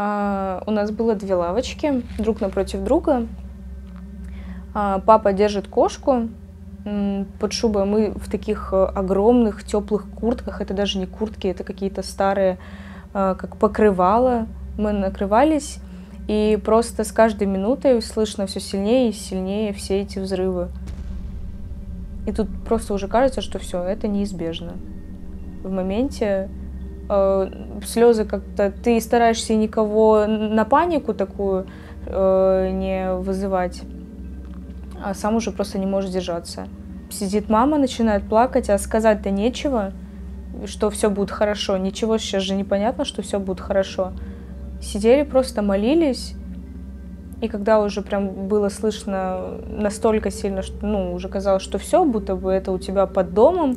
А, у нас было две лавочки друг напротив друга. А, папа держит кошку под шубой. Мы в таких э, огромных теплых куртках. Это даже не куртки, это какие-то старые, э, как покрывала. Мы накрывались, и просто с каждой минутой слышно все сильнее и сильнее все эти взрывы. И тут просто уже кажется, что все, это неизбежно. В моменте э, слезы как-то ты стараешься никого на панику такую э, не вызывать, а сам уже просто не можешь держаться. Сидит мама, начинает плакать, а сказать-то нечего, что все будет хорошо. Ничего сейчас же непонятно, что все будет хорошо. Сидели, просто молились. И когда уже прям было слышно настолько сильно, что ну, уже казалось, что все, будто бы это у тебя под домом,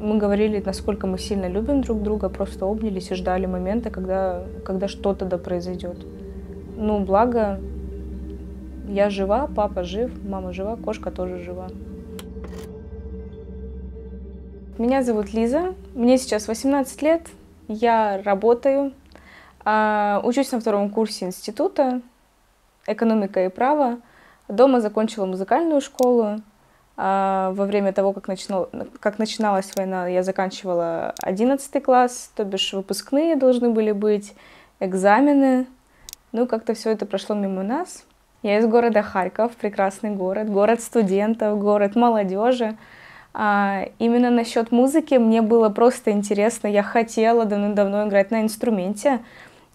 мы говорили, насколько мы сильно любим друг друга, просто обнялись и ждали момента, когда, когда что-то да произойдет. Ну, благо, я жива, папа жив, мама жива, кошка тоже жива. Меня зовут Лиза, мне сейчас 18 лет, я работаю, а, учусь на втором курсе института, экономика и право. Дома закончила музыкальную школу, во время того, как, начинал, как начиналась война, я заканчивала 11 класс, то бишь выпускные должны были быть, экзамены. Ну, как-то все это прошло мимо нас. Я из города Харьков, прекрасный город, город студентов, город молодежи. А, именно насчет музыки мне было просто интересно. Я хотела давно-давно играть на инструменте.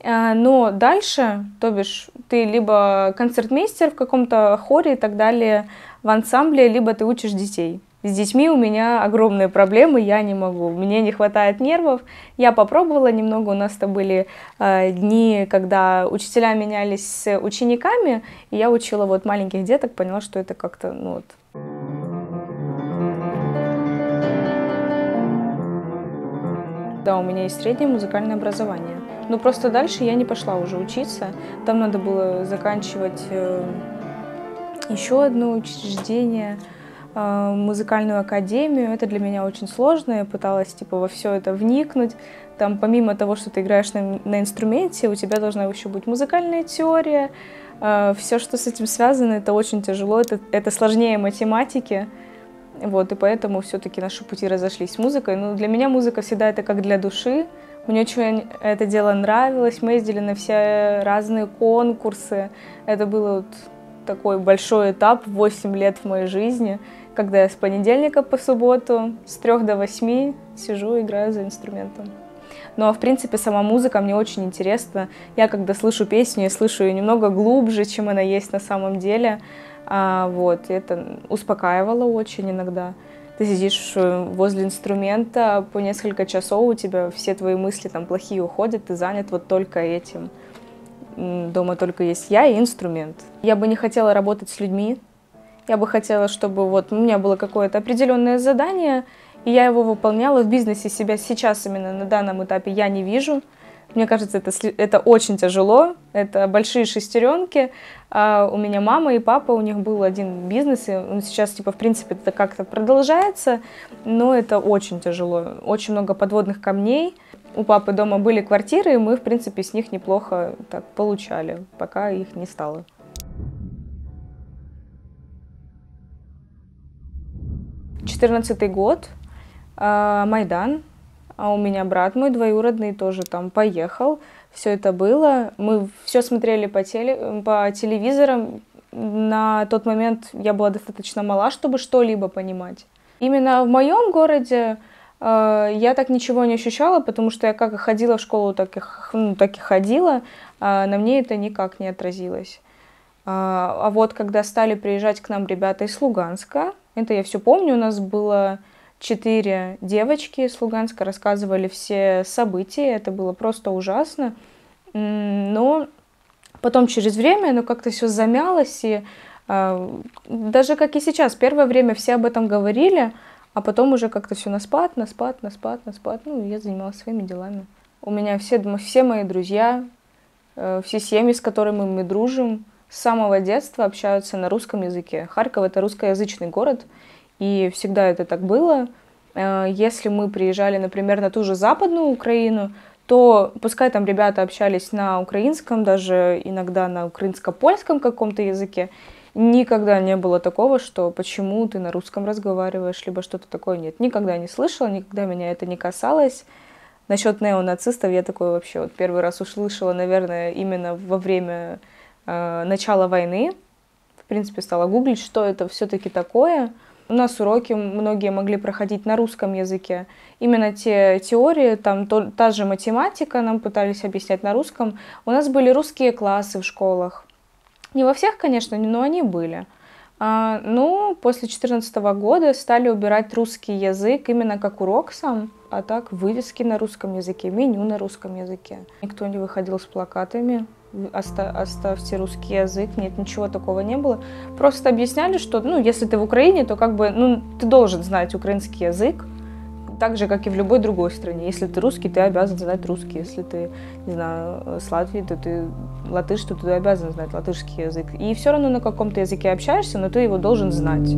А, но дальше, то бишь, ты либо концертмейстер в каком-то хоре и так далее, в ансамбле, либо ты учишь детей. С детьми у меня огромные проблемы, я не могу, мне не хватает нервов. Я попробовала немного, у нас-то были э, дни, когда учителя менялись с учениками, и я учила вот маленьких деток, поняла, что это как-то, ну вот, Да, у меня есть среднее музыкальное образование. Но просто дальше я не пошла уже учиться. Там надо было заканчивать э, еще одно учреждение, э, музыкальную академию. Это для меня очень сложно. Я пыталась типа во все это вникнуть. Там помимо того, что ты играешь на, на инструменте, у тебя должна еще быть музыкальная теория. Э, все, что с этим связано, это очень тяжело. Это, это сложнее математики. Вот, и поэтому все-таки наши пути разошлись с музыкой. Но для меня музыка всегда это как для души. Мне очень это дело нравилось. Мы ездили на все разные конкурсы. Это был вот такой большой этап, 8 лет в моей жизни, когда я с понедельника по субботу с 3 до 8 сижу и играю за инструментом. Но, в принципе, сама музыка мне очень интересна. Я, когда слышу песню, я слышу ее немного глубже, чем она есть на самом деле. А, вот, это успокаивало очень иногда. Ты сидишь э, возле инструмента по несколько часов, у тебя все твои мысли там плохие уходят, ты занят вот только этим. Дома только есть я и инструмент. Я бы не хотела работать с людьми. Я бы хотела, чтобы вот у меня было какое-то определенное задание, и я его выполняла. В бизнесе себя сейчас именно на данном этапе я не вижу. Мне кажется, это, это очень тяжело, это большие шестеренки. А у меня мама и папа, у них был один бизнес, и он сейчас, типа, в принципе, это как-то продолжается, но это очень тяжело. Очень много подводных камней. У папы дома были квартиры, и мы, в принципе, с них неплохо так получали, пока их не стало. Четырнадцатый год, а, Майдан, а у меня брат мой двоюродный тоже там поехал. Все это было. Мы все смотрели по, теле, по телевизорам. На тот момент я была достаточно мала, чтобы что-либо понимать. Именно в моем городе я так ничего не ощущала, потому что я как и ходила в школу, так и, ну, так и ходила. А на мне это никак не отразилось. А, а вот когда стали приезжать к нам ребята из Луганска, это я все помню, у нас было четыре девочки из Луганска рассказывали все события, это было просто ужасно. Но потом через время, ну как-то все замялось, и э, даже как и сейчас, первое время все об этом говорили, а потом уже как-то все на спад, на спад, на спад, на спад. Ну, я занималась своими делами. У меня все, все мои друзья, э, все семьи, с которыми мы дружим, с самого детства общаются на русском языке. Харьков — это русскоязычный город, и всегда это так было. Э, если мы приезжали, например, на ту же Западную Украину, то пускай там ребята общались на украинском, даже иногда на украинско-польском каком-то языке, никогда не было такого, что почему ты на русском разговариваешь, либо что-то такое нет. Никогда не слышала, никогда меня это не касалось. Насчет неонацистов я такое вообще вот первый раз услышала, наверное, именно во время э, начала войны. В принципе, стала гуглить, что это все-таки такое. У нас уроки многие могли проходить на русском языке. Именно те теории, там то, та же математика нам пытались объяснять на русском. У нас были русские классы в школах. Не во всех, конечно, но они были. А, ну, после 2014 года стали убирать русский язык именно как урок сам, а так вывески на русском языке, меню на русском языке. Никто не выходил с плакатами, оставьте русский язык, нет, ничего такого не было. Просто объясняли, что, ну, если ты в Украине, то как бы, ну, ты должен знать украинский язык, так же, как и в любой другой стране. Если ты русский, ты обязан знать русский. Если ты, не знаю, с Латвии, то ты латыш, то ты обязан знать латышский язык. И все равно на каком-то языке общаешься, но ты его должен знать.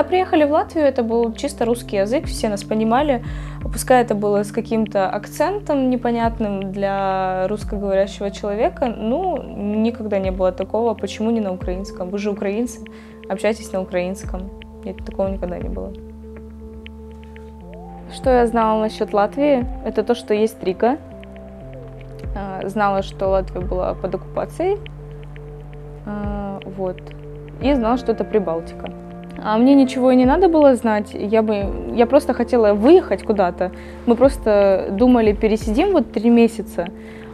Когда приехали в Латвию, это был чисто русский язык, все нас понимали. Пускай это было с каким-то акцентом непонятным для русскоговорящего человека, ну, никогда не было такого, почему не на украинском. Вы же украинцы, общайтесь на украинском. Нет, такого никогда не было. Что я знала насчет Латвии? Это то, что есть Рига. А, знала, что Латвия была под оккупацией. А, вот. И знала, что это Прибалтика. А мне ничего и не надо было знать. Я бы, я просто хотела выехать куда-то. Мы просто думали, пересидим вот три месяца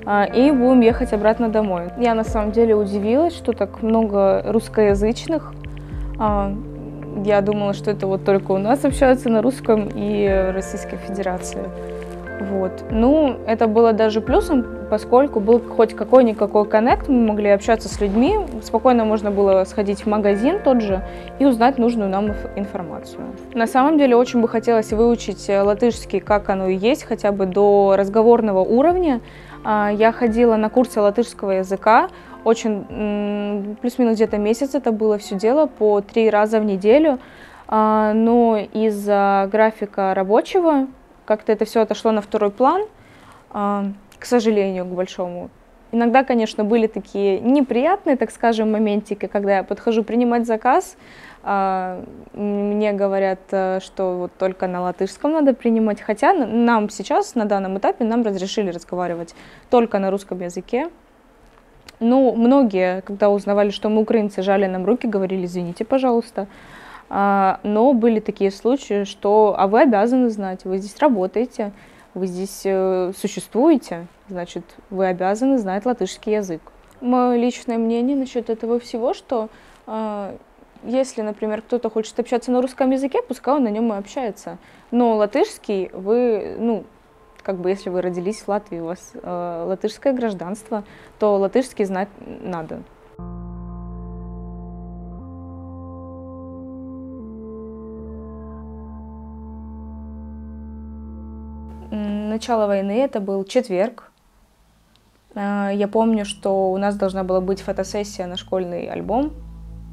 а, и будем ехать обратно домой. Я на самом деле удивилась, что так много русскоязычных. А, я думала, что это вот только у нас общаются на русском и Российской Федерации. Вот. Ну, это было даже плюсом, поскольку был хоть какой-никакой коннект, мы могли общаться с людьми, спокойно можно было сходить в магазин тот же и узнать нужную нам информацию. На самом деле очень бы хотелось выучить э, латышский, как оно и есть, хотя бы до разговорного уровня. А, я ходила на курсы латышского языка, очень плюс-минус где-то месяц это было все дело, по три раза в неделю. А, но из-за графика рабочего как-то это все отошло на второй план, а, к сожалению, к большому. Иногда, конечно, были такие неприятные, так скажем, моментики, когда я подхожу принимать заказ, а, мне говорят, э, что вот только на латышском надо принимать, хотя нам сейчас, на данном этапе, нам разрешили разговаривать только на русском языке. Ну, многие, когда узнавали, что мы украинцы, жали нам руки, говорили, извините, пожалуйста. А, но были такие случаи, что а вы обязаны знать, вы здесь работаете, вы здесь э, существуете, значит, вы обязаны знать латышский язык. Мое личное мнение насчет этого всего, что а, если, например, кто-то хочет общаться на русском языке, пускай он на нем и общается. Но латышский вы, ну, как бы если вы родились в Латвии, у вас э, латышское гражданство, то латышский знать надо. Начала войны, это был четверг. А, я помню, что у нас должна была быть фотосессия на школьный альбом,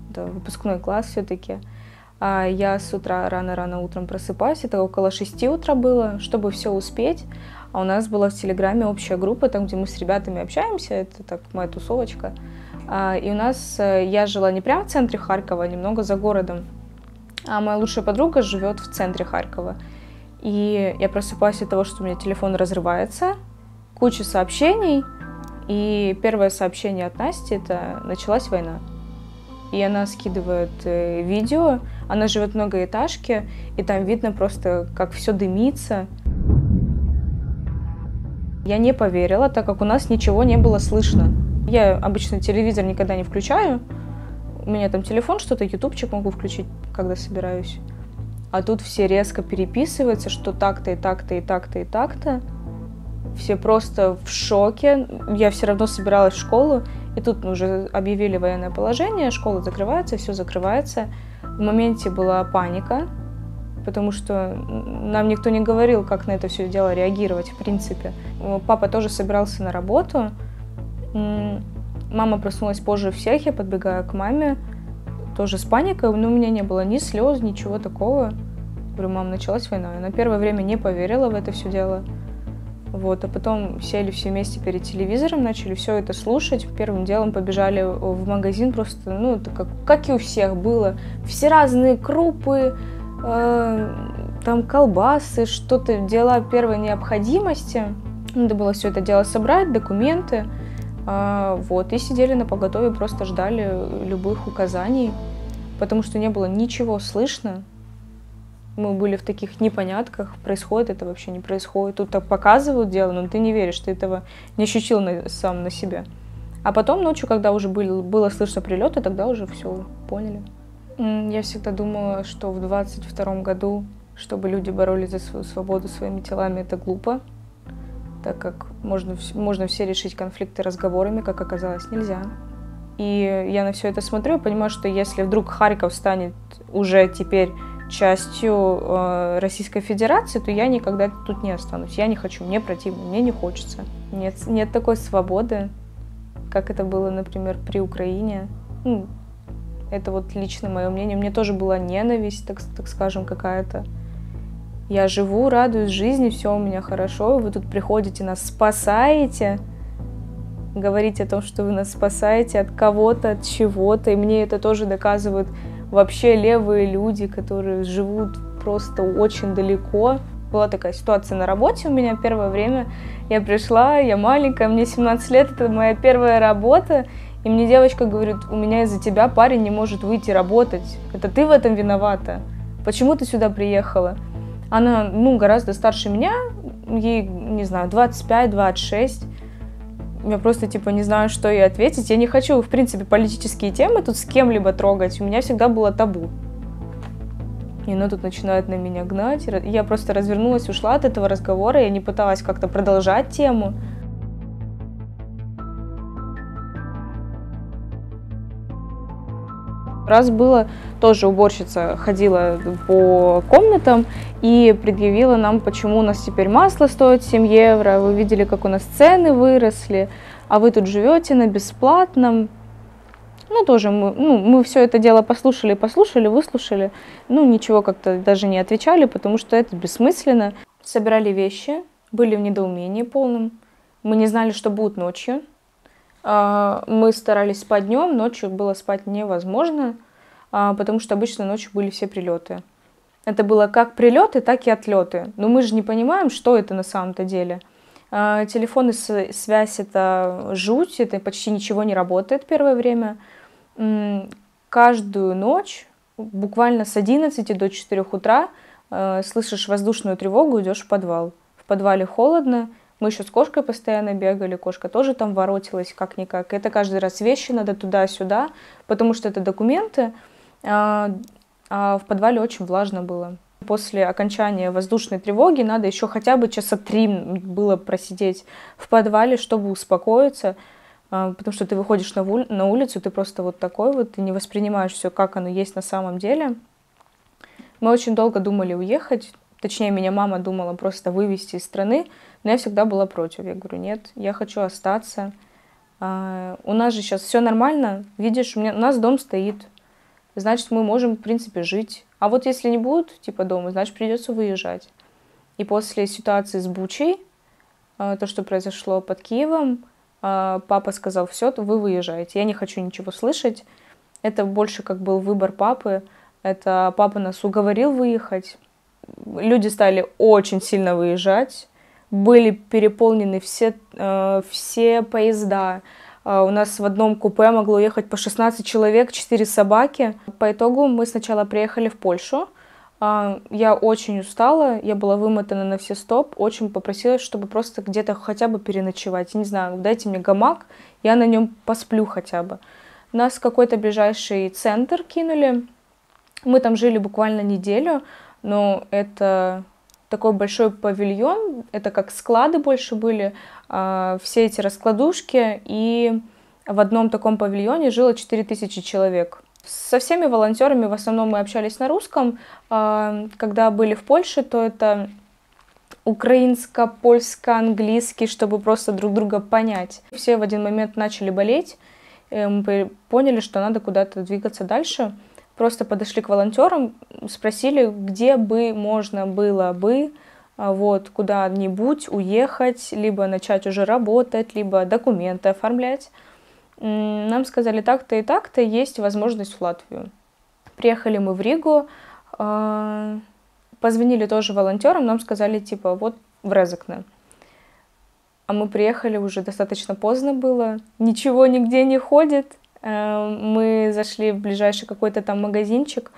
это выпускной класс все-таки. А я с утра рано-рано утром просыпаюсь, это около шести утра было, чтобы все успеть. А у нас была в Телеграме общая группа, там, где мы с ребятами общаемся, это так моя тусовочка. А, и у нас, э, я жила не прямо в центре Харькова, а немного за городом. А моя лучшая подруга живет в центре Харькова. И я просыпаюсь от того, что у меня телефон разрывается, куча сообщений, и первое сообщение от Насти – это «началась война». И она скидывает э, видео, она живет в многоэтажке, и там видно просто, как все дымится. Я не поверила, так как у нас ничего не было слышно. Я обычно телевизор никогда не включаю. У меня там телефон, что-то, ютубчик могу включить, когда собираюсь а тут все резко переписываются, что так-то и так-то и так-то и так-то. Все просто в шоке. Я все равно собиралась в школу, и тут уже объявили военное положение, школа закрывается, все закрывается. В моменте была паника, потому что нам никто не говорил, как на это все дело реагировать, в принципе. Папа тоже собирался на работу, Мама проснулась позже всех, я подбегаю к маме, тоже с паникой, но у меня не было ни слез, ничего такого. Говорю, мам, началась война. Я на первое время не поверила в это все дело. Вот, а потом сели все вместе перед телевизором, начали все это слушать. Первым делом побежали в магазин просто, ну, это как, как и у всех было. Все разные крупы, э, там колбасы, что-то, дела первой необходимости. Надо было все это дело собрать, документы. Э, вот, и сидели на поготове, просто ждали любых указаний, потому что не было ничего слышно мы были в таких непонятках, происходит это вообще не происходит. Тут так показывают дело, но ты не веришь, ты этого не ощутил на, сам на себе. А потом ночью, когда уже был, было слышно прилеты, тогда уже все поняли. Я всегда думала, что в 22 году, чтобы люди боролись за свою свободу своими телами, это глупо, так как можно, можно все решить конфликты разговорами, как оказалось, нельзя. И я на все это смотрю и понимаю, что если вдруг Харьков станет уже теперь частью э, Российской Федерации, то я никогда тут не останусь. Я не хочу, мне противно, мне не хочется. Нет, нет такой свободы, как это было, например, при Украине. Ну, это вот лично мое мнение. Мне тоже была ненависть, так, так скажем, какая-то. Я живу, радуюсь жизни, все у меня хорошо. Вы тут приходите, нас спасаете. Говорите о том, что вы нас спасаете от кого-то, от чего-то. И мне это тоже доказывают вообще левые люди, которые живут просто очень далеко. Была такая ситуация на работе у меня первое время. Я пришла, я маленькая, мне 17 лет, это моя первая работа. И мне девочка говорит, у меня из-за тебя парень не может выйти работать. Это ты в этом виновата. Почему ты сюда приехала? Она, ну, гораздо старше меня, ей, не знаю, 25-26 я просто, типа, не знаю, что ей ответить. Я не хочу, в принципе, политические темы тут с кем-либо трогать. У меня всегда было табу. И она тут начинает на меня гнать. Я просто развернулась, ушла от этого разговора. Я не пыталась как-то продолжать тему. Раз было, тоже уборщица ходила по комнатам и предъявила нам, почему у нас теперь масло стоит 7 евро, вы видели, как у нас цены выросли, а вы тут живете на бесплатном. Ну, тоже мы, ну, мы все это дело послушали, послушали, выслушали. Ну, ничего как-то даже не отвечали, потому что это бессмысленно. Собирали вещи, были в недоумении полном. Мы не знали, что будет ночью. А, мы старались спать днем, ночью было спать невозможно, а, потому что обычно ночью были все прилеты. Это было как прилеты, так и отлеты. Но мы же не понимаем, что это на самом-то деле. А, телефонная связь это жуть, это почти ничего не работает первое время. Каждую ночь, буквально с 11 до 4 утра, слышишь воздушную тревогу, идешь в подвал. В подвале холодно, мы еще с кошкой постоянно бегали, кошка тоже там воротилась как-никак. Это каждый раз вещи надо туда-сюда, потому что это документы. А, а в подвале очень влажно было. После окончания воздушной тревоги надо еще хотя бы часа три было просидеть в подвале, чтобы успокоиться, а, потому что ты выходишь на, на улицу, ты просто вот такой вот, ты не воспринимаешь все, как оно есть на самом деле. Мы очень долго думали уехать, Точнее, меня мама думала просто вывести из страны, но я всегда была против. Я говорю, нет, я хочу остаться. А, у нас же сейчас все нормально. Видишь, у, меня, у нас дом стоит. Значит, мы можем, в принципе, жить. А вот если не будет, типа, дома, значит, придется выезжать. И после ситуации с Бучей, а, то, что произошло под Киевом, а, папа сказал, все, вы выезжаете. Я не хочу ничего слышать. Это больше как был выбор папы. Это папа нас уговорил выехать люди стали очень сильно выезжать, были переполнены все, э, все поезда. Э, у нас в одном купе могло ехать по 16 человек, 4 собаки. По итогу мы сначала приехали в Польшу. Э, я очень устала, я была вымотана на все стоп, очень попросила, чтобы просто где-то хотя бы переночевать. Не знаю, дайте мне гамак, я на нем посплю хотя бы. Нас в какой-то ближайший центр кинули. Мы там жили буквально неделю но это такой большой павильон, это как склады больше были, а, все эти раскладушки, и в одном таком павильоне жило 4000 человек. Со всеми волонтерами в основном мы общались на русском. А, когда были в Польше, то это украинско, польско, английский, чтобы просто друг друга понять. Все в один момент начали болеть, мы поняли, что надо куда-то двигаться дальше. Просто подошли к волонтерам, спросили, где бы можно было бы а, вот, куда-нибудь уехать, либо начать уже работать, либо документы оформлять. Нам сказали так-то и так-то, есть возможность в Латвию. Приехали мы в Ригу, а, позвонили тоже волонтерам, нам сказали, типа, вот в Резекне. А мы приехали уже достаточно поздно было, ничего нигде не ходит. Э, мы зашли в ближайший какой-то там магазинчик,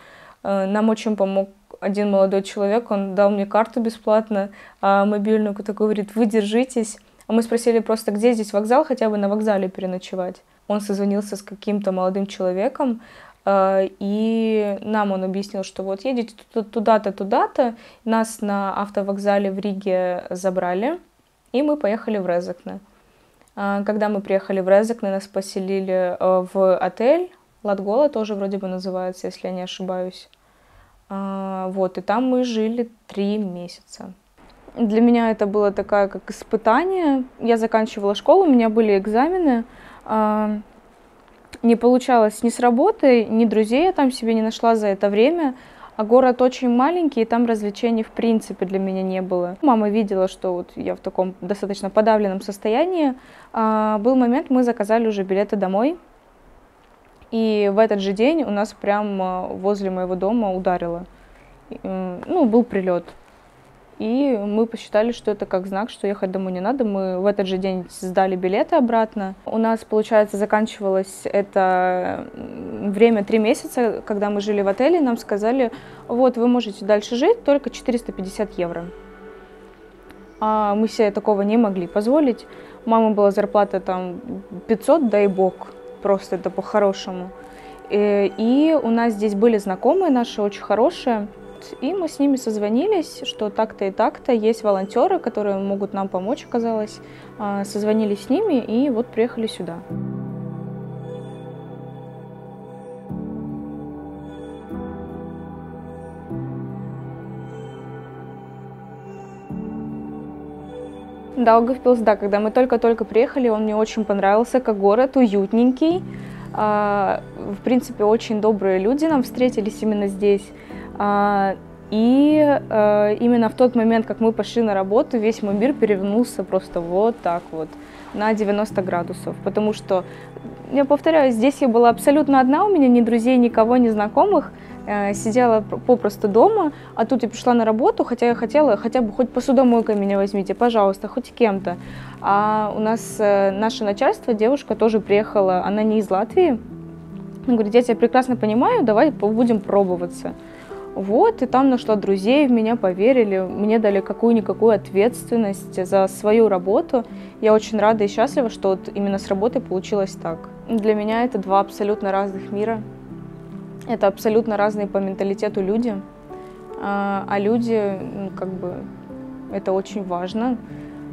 э, нам очень помог один молодой человек, он дал мне карту бесплатно, а мобильную, такой говорит, вы держитесь. А мы спросили просто, где здесь вокзал, хотя бы на вокзале переночевать. Он созвонился с каким-то молодым человеком, э, и нам он объяснил, что вот едете туда-то, туда-то, нас на автовокзале в Риге забрали, и мы поехали в Резекне. А, когда мы приехали в Резекне, нас поселили э, в отель, Латгола тоже вроде бы называется, если я не ошибаюсь. А, вот, и там мы жили три месяца. Для меня это было такое, как испытание. Я заканчивала школу, у меня были экзамены. А, не получалось ни с работой, ни друзей я там себе не нашла за это время. А город очень маленький, и там развлечений в принципе для меня не было. Мама видела, что вот я в таком достаточно подавленном состоянии. А, был момент, мы заказали уже билеты домой. И в этот же день у нас прямо возле моего дома ударило. Ну, был прилет. И мы посчитали, что это как знак, что ехать домой не надо. Мы в этот же день сдали билеты обратно. У нас, получается, заканчивалось это время три месяца, когда мы жили в отеле. Нам сказали, вот, вы можете дальше жить, только 450 евро. А мы себе такого не могли позволить. У мамы была зарплата там 500, дай бог, просто это по-хорошему. Э, и у нас здесь были знакомые наши, очень хорошие, и мы с ними созвонились, что так-то и так-то, есть волонтеры, которые могут нам помочь, оказалось. А, созвонились с ними и вот приехали сюда. Даугавпилс, да, когда мы только-только приехали, он мне очень понравился, как город, уютненький. А, в принципе, очень добрые люди нам встретились именно здесь. А, и э, именно в тот момент, как мы пошли на работу, весь мой мир перевернулся просто вот так вот на 90 градусов. Потому что, я повторяю, здесь я была абсолютно одна, у меня ни друзей, никого, ни знакомых. Э, сидела попросту дома, а тут я пришла на работу, хотя я хотела хотя бы хоть посудомойкой меня возьмите, пожалуйста, хоть кем-то. А у нас э, наше начальство, девушка тоже приехала, она не из Латвии. Она говорит, я тебя прекрасно понимаю, давай будем пробоваться. Вот, и там нашла друзей, в меня поверили, мне дали какую-никакую ответственность за свою работу. Я очень рада и счастлива, что вот именно с работой получилось так. Для меня это два абсолютно разных мира. Это абсолютно разные по менталитету люди. А, а люди, ну, как бы, это очень важно.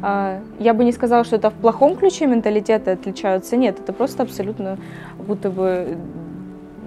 А, я бы не сказала, что это в плохом ключе менталитеты отличаются. Нет, это просто абсолютно будто бы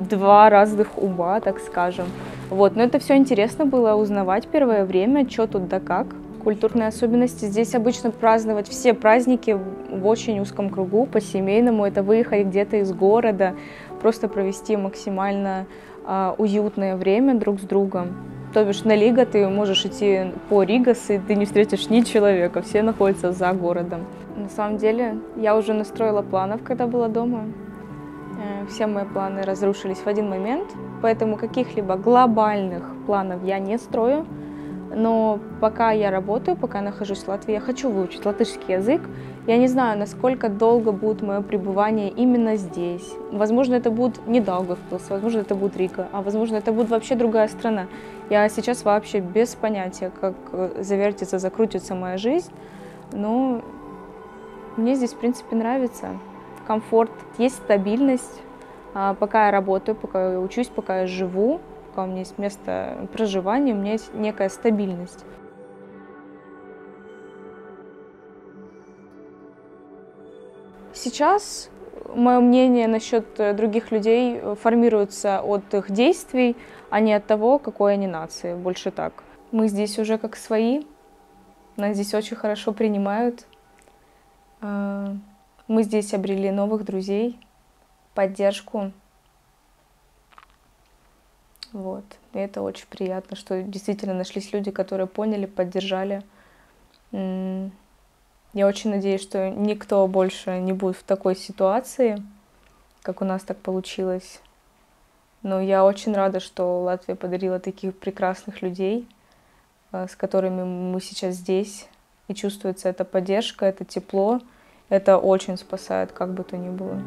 два разных ума, так скажем. Вот, но это все интересно было узнавать первое время, что тут да как. Культурные особенности. Здесь обычно праздновать все праздники в очень узком кругу, по-семейному. Это выехать где-то из города, просто провести максимально э, уютное время друг с другом. То бишь на Лига ты можешь идти по Ригас, и ты не встретишь ни человека, все находятся за городом. На самом деле, я уже настроила планов, когда была дома. Э, все мои планы разрушились в один момент, поэтому каких-либо глобальных планов я не строю. Но пока я работаю, пока нахожусь в Латвии, я хочу выучить латышский язык. Я не знаю, насколько долго будет мое пребывание именно здесь. Возможно, это будет не Даугавпилс, возможно, это будет Рига, а возможно, это будет вообще другая страна. Я сейчас вообще без понятия, как э, завертится, закрутится моя жизнь, но мне здесь, в принципе, нравится комфорт, есть стабильность. А, пока я работаю, пока я учусь, пока я живу, пока у меня есть место проживания, у меня есть некая стабильность. Сейчас мое мнение насчет других людей формируется от их действий, а не от того, какой они нации. Больше так. Мы здесь уже как свои, нас здесь очень хорошо принимают. Мы здесь обрели новых друзей, поддержку. Вот. И это очень приятно, что действительно нашлись люди, которые поняли, поддержали. Я очень надеюсь, что никто больше не будет в такой ситуации, как у нас так получилось. Но я очень рада, что Латвия подарила таких прекрасных людей, э, с которыми мы сейчас здесь. И чувствуется эта поддержка, это тепло. Это очень спасает, как бы то ни было.